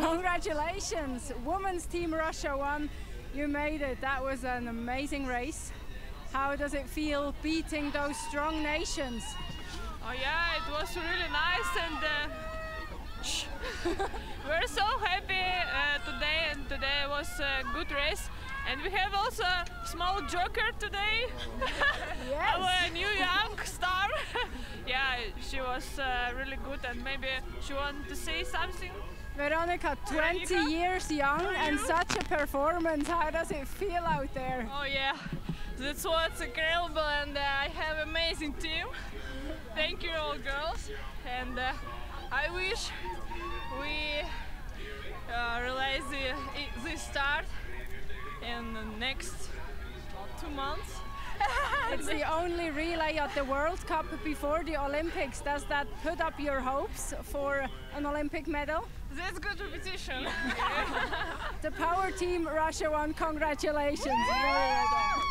Congratulations, Women's Team Russia won. You made it. That was an amazing race. How does it feel beating those strong nations? Oh yeah, it was really nice and uh, we're so happy uh, today and today was a good race. And we have also a small joker today. Yes. Our new young star. yeah, she was uh, really good and maybe she wanted to say something. Veronica, 20 Veronica? years young and such a performance. How does it feel out there? Oh yeah, that's what's incredible and uh, I have amazing team. Thank you all girls and uh, I wish we uh, realize the, this start in the next two months. It's the only relay at the World Cup before the Olympics. Does that put up your hopes for an Olympic medal? That's good repetition. The power team Russia won. Congratulations. Very well done.